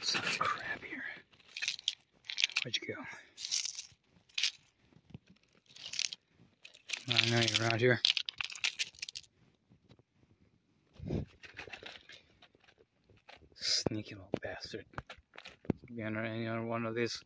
Some crap here. Where'd you go? I know you're around here. Sneaky little bastard. Again, any other one of these